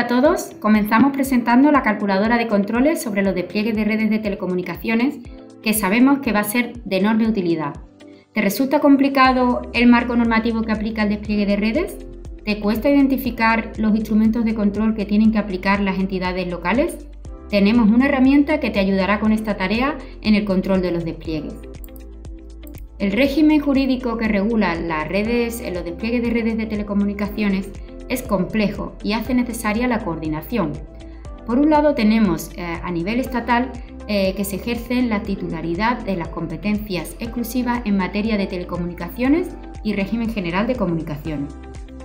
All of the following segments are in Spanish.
Hola a todos, comenzamos presentando la calculadora de controles sobre los despliegues de redes de telecomunicaciones que sabemos que va a ser de enorme utilidad. ¿Te resulta complicado el marco normativo que aplica el despliegue de redes? ¿Te cuesta identificar los instrumentos de control que tienen que aplicar las entidades locales? Tenemos una herramienta que te ayudará con esta tarea en el control de los despliegues. El régimen jurídico que regula las redes, los despliegues de redes de telecomunicaciones es complejo y hace necesaria la coordinación. Por un lado tenemos eh, a nivel estatal eh, que se ejerce la titularidad de las competencias exclusivas en materia de telecomunicaciones y régimen general de comunicaciones.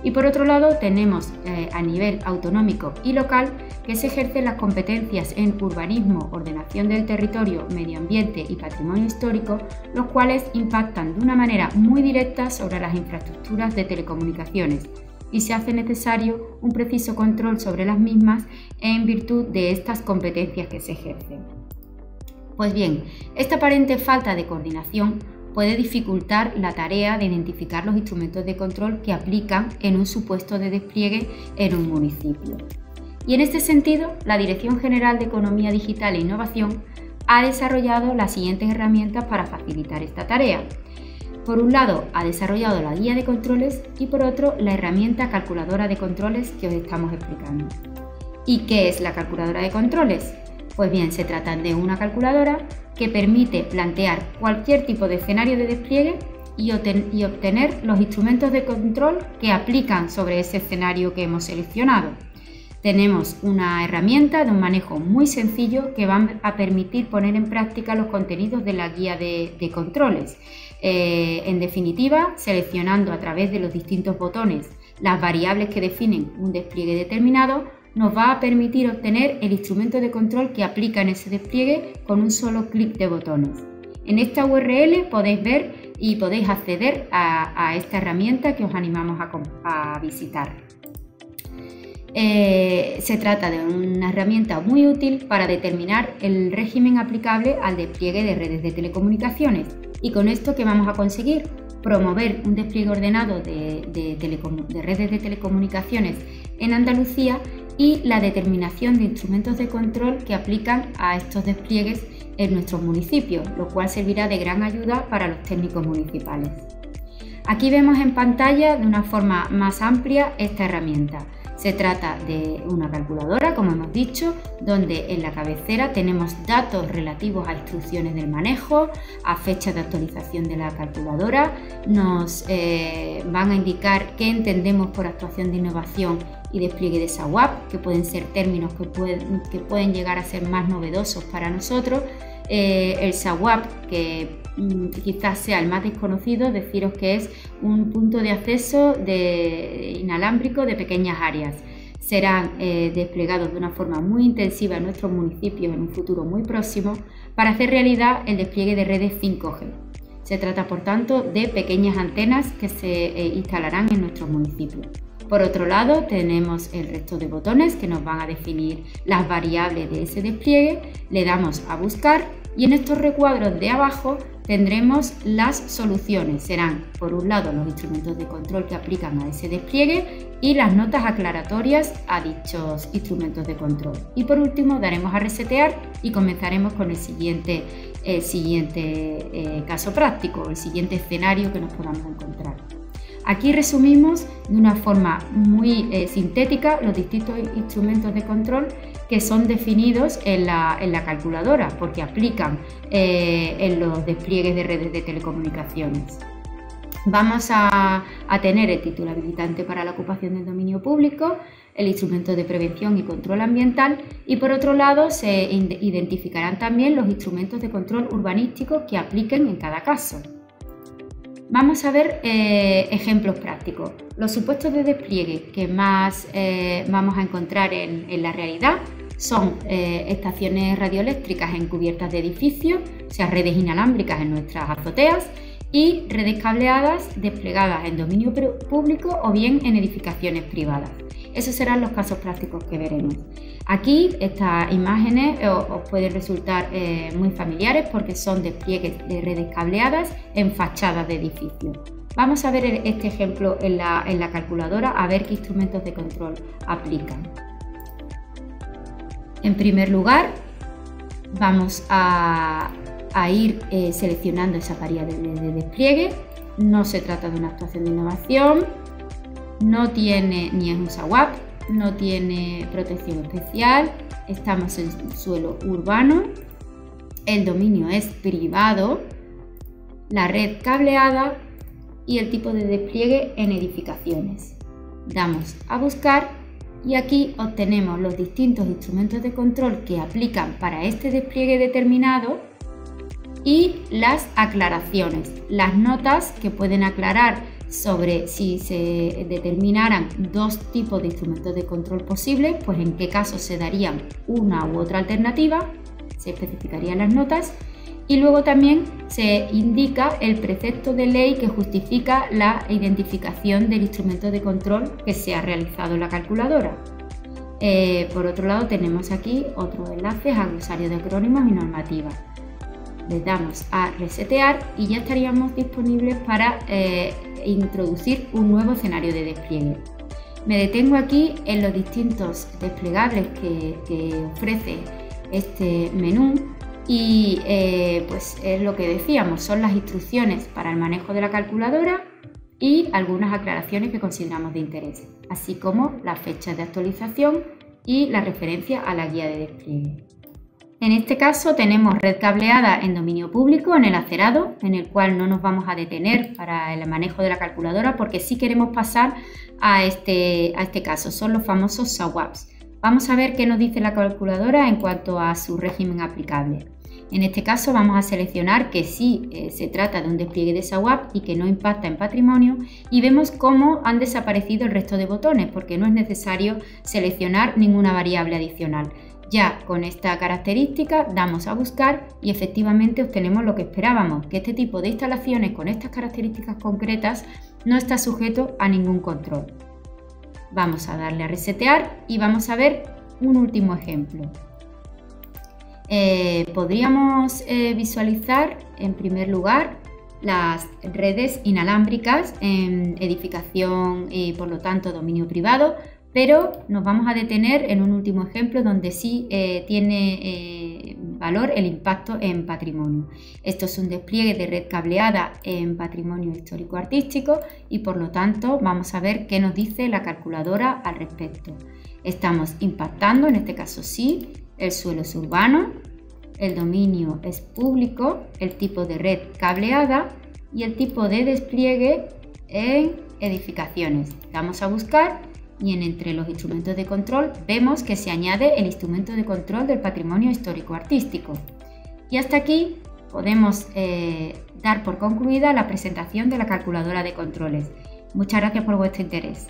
Y por otro lado tenemos eh, a nivel autonómico y local que se ejercen las competencias en urbanismo, ordenación del territorio, medio ambiente y patrimonio histórico, los cuales impactan de una manera muy directa sobre las infraestructuras de telecomunicaciones, y se hace necesario un preciso control sobre las mismas en virtud de estas competencias que se ejercen. Pues bien, esta aparente falta de coordinación puede dificultar la tarea de identificar los instrumentos de control que aplican en un supuesto de despliegue en un municipio. Y en este sentido, la Dirección General de Economía Digital e Innovación ha desarrollado las siguientes herramientas para facilitar esta tarea. Por un lado, ha desarrollado la guía de controles y por otro, la herramienta calculadora de controles que os estamos explicando. ¿Y qué es la calculadora de controles? Pues bien, se trata de una calculadora que permite plantear cualquier tipo de escenario de despliegue y, obtener los instrumentos de control que aplican sobre ese escenario que hemos seleccionado. Tenemos una herramienta de un manejo muy sencillo que va a permitir poner en práctica los contenidos de la guía de controles. Eh, en definitiva, seleccionando a través de los distintos botones las variables que definen un despliegue determinado, nos va a permitir obtener el instrumento de control que aplica en ese despliegue con un solo clic de botones. En esta URL podéis ver y podéis acceder a, esta herramienta que os animamos a, visitar. Eh, se trata de una herramienta muy útil para determinar el régimen aplicable al despliegue de redes de telecomunicaciones y con esto, ¿qué vamos a conseguir? Promover un despliegue ordenado de, redes de telecomunicaciones en Andalucía y la determinación de instrumentos de control que aplican a estos despliegues en nuestros municipios, lo cual servirá de gran ayuda para los técnicos municipales. Aquí vemos en pantalla de una forma más amplia esta herramienta. Se trata de una calculadora, como hemos dicho, donde en la cabecera tenemos datos relativos a instrucciones del manejo, a fechas de actualización de la calculadora, nos eh, van a indicar qué entendemos por actuación de innovación y despliegue de SAWAP, que pueden ser términos que pueden, que pueden llegar a ser más novedosos para nosotros. Eh, el SAWAP, que quizás sea el más desconocido, deciros que es un punto de acceso inalámbrico de pequeñas áreas. Serán eh, desplegados de una forma muy intensiva en nuestros municipios en un futuro muy próximo para hacer realidad el despliegue de redes 5G. Se trata, por tanto, de pequeñas antenas que se eh, instalarán en nuestros municipios. Por otro lado, tenemos el resto de botones que nos van a definir las variables de ese despliegue. Le damos a buscar y en estos recuadros de abajo tendremos las soluciones. Serán, por un lado, los instrumentos de control que aplican a ese despliegue y las notas aclaratorias a dichos instrumentos de control. Y por último, daremos a resetear y comenzaremos con el siguiente, siguiente eh, caso práctico, el siguiente escenario que nos podamos encontrar. Aquí resumimos de una forma muy eh, sintética los distintos instrumentos de control que son definidos en la, calculadora porque aplican eh, en los despliegues de redes de telecomunicaciones. Vamos a, tener el título habilitante para la ocupación del dominio público, el instrumento de prevención y control ambiental y por otro lado se identificarán también los instrumentos de control urbanístico que apliquen en cada caso. Vamos a ver eh, ejemplos prácticos. Los supuestos de despliegue que más eh, vamos a encontrar en, la realidad son eh, estaciones radioeléctricas en cubiertas de edificios, o sea, redes inalámbricas en nuestras azoteas y redes cableadas desplegadas en dominio público o bien en edificaciones privadas. Esos serán los casos prácticos que veremos. Aquí estas imágenes eh, os, pueden resultar eh, muy familiares porque son despliegues de redes cableadas en fachadas de edificios. Vamos a ver este ejemplo en la, calculadora a ver qué instrumentos de control aplican. En primer lugar, vamos a, ir eh, seleccionando esa variable de despliegue. No se trata de una actuación de innovación, no tiene ni es un SAWAP, no tiene protección especial, estamos en suelo urbano, el dominio es privado, la red cableada y el tipo de despliegue en edificaciones. Damos a buscar y aquí obtenemos los distintos instrumentos de control que aplican para este despliegue determinado y las aclaraciones, las notas que pueden aclarar sobre si se determinaran dos tipos de instrumentos de control posibles, pues en qué caso se darían una u otra alternativa, se especificarían las notas y luego también se indica el precepto de ley que justifica la identificación del instrumento de control que se ha realizado en la calculadora. Eh, por otro lado tenemos aquí otros enlaces a glosario de acrónimos y normativas. Le damos a resetear y ya estaríamos disponibles para eh, introducir un nuevo escenario de despliegue. Me detengo aquí en los distintos desplegables que, ofrece este menú y eh, pues es lo que decíamos, son las instrucciones para el manejo de la calculadora y algunas aclaraciones que consideramos de interés, así como las fechas de actualización y la referencia a la guía de despliegue. En este caso tenemos red cableada en dominio público en el acerado, en el cual no nos vamos a detener para el manejo de la calculadora porque sí queremos pasar a este, a este caso, son los famosos SAWAPs. Vamos a ver qué nos dice la calculadora en cuanto a su régimen aplicable. En este caso vamos a seleccionar que sí eh, se trata de un despliegue de SAWAP y que no impacta en patrimonio y vemos cómo han desaparecido el resto de botones porque no es necesario seleccionar ninguna variable adicional. Ya con esta característica damos a buscar y efectivamente obtenemos lo que esperábamos, que este tipo de instalaciones con estas características concretas no está sujeto a ningún control. Vamos a darle a resetear y vamos a ver un último ejemplo. Eh, podríamos eh, visualizar en primer lugar las redes inalámbricas en edificación y por lo tanto dominio privado pero nos vamos a detener en un último ejemplo donde sí eh, tiene eh, valor el impacto en patrimonio. Esto es un despliegue de red cableada en patrimonio histórico-artístico y por lo tanto vamos a ver qué nos dice la calculadora al respecto. Estamos impactando, en este caso sí, el suelo es urbano, el dominio es público, el tipo de red cableada y el tipo de despliegue en edificaciones. Vamos a buscar y en entre los instrumentos de control vemos que se añade el instrumento de control del patrimonio histórico-artístico. Y hasta aquí podemos eh, dar por concluida la presentación de la calculadora de controles. Muchas gracias por vuestro interés.